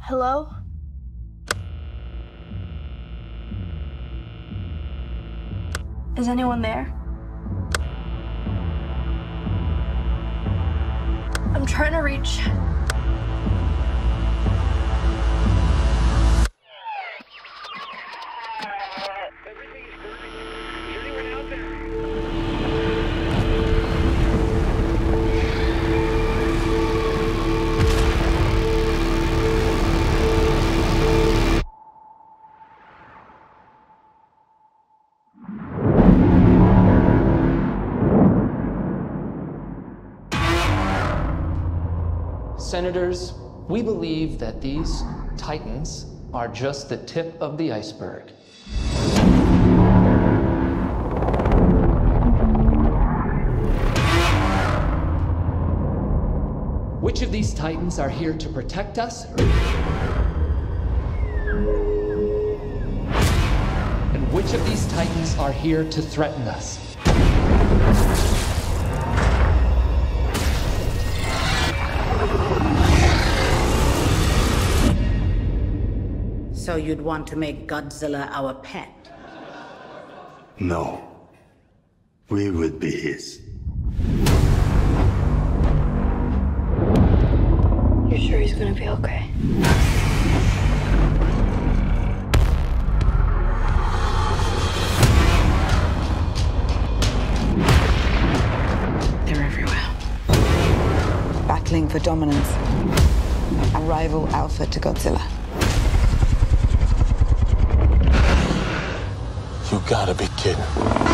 Hello? Is anyone there? I'm trying to reach. Uh, Senators, we believe that these titans are just the tip of the iceberg. Which of these titans are here to protect us? And which of these titans are here to threaten us? So you'd want to make Godzilla our pet? No. We would be his. You're sure he's gonna be okay? They're everywhere. Battling for dominance. A rival alpha to Godzilla. Gotta be kidding.